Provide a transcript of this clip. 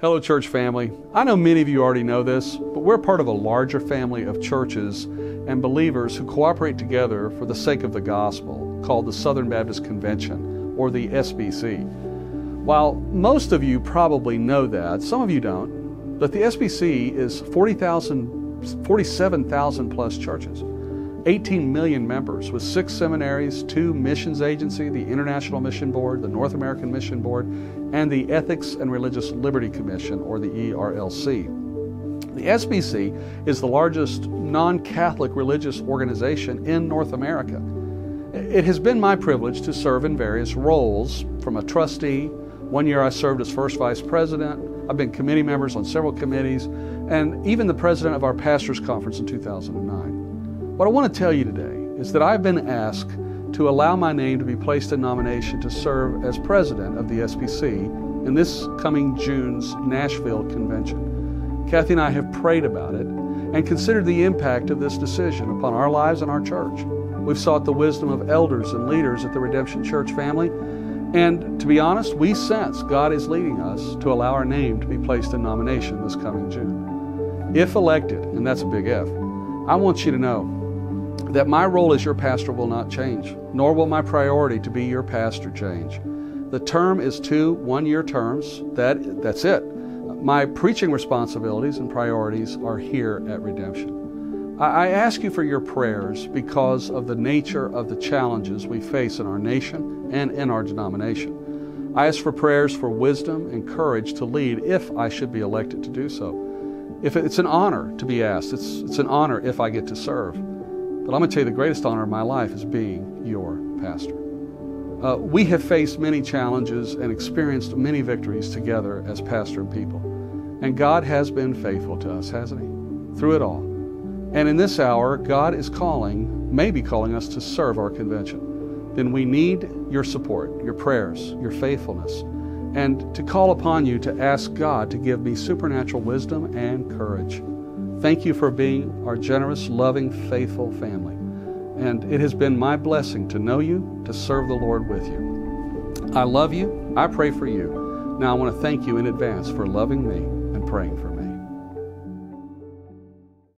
Hello, church family. I know many of you already know this, but we're part of a larger family of churches and believers who cooperate together for the sake of the gospel called the Southern Baptist Convention, or the SBC. While most of you probably know that, some of you don't, but the SBC is 40,000, 47,000 plus churches. 18 million members with six seminaries, two missions agency, the International Mission Board, the North American Mission Board, and the Ethics and Religious Liberty Commission, or the ERLC. The SBC is the largest non-Catholic religious organization in North America. It has been my privilege to serve in various roles, from a trustee, one year I served as first vice president, I've been committee members on several committees, and even the president of our pastors conference in 2009. What I want to tell you today is that I've been asked to allow my name to be placed in nomination to serve as president of the SBC in this coming June's Nashville convention. Kathy and I have prayed about it and considered the impact of this decision upon our lives and our church. We've sought the wisdom of elders and leaders at the Redemption Church family, and to be honest, we sense God is leading us to allow our name to be placed in nomination this coming June. If elected, and that's a big if, I want you to know that my role as your pastor will not change, nor will my priority to be your pastor change. The term is two one year terms. That, that's it. My preaching responsibilities and priorities are here at Redemption. I, ask you for your prayers because of the nature of the challenges we face in our nation and in our denomination. I ask for prayers for wisdom and courage to lead if I should be elected to do so. If it's an honor to be asked, it's, it's an honor if I get to serve. But I'm going to tell you the greatest honor of my life is being your pastor. Uh, we have faced many challenges and experienced many victories together as pastor and people. And God has been faithful to us, hasn't He? Through it all. And in this hour, God is calling, maybe calling us to serve our convention. Then we need your support, your prayers, your faithfulness, and to call upon you to ask God to give me supernatural wisdom and courage. Thank you for being our generous, loving, faithful family. And it has been my blessing to know you, to serve the Lord with you. I love you. I pray for you. Now I want to thank you in advance for loving me and praying for me.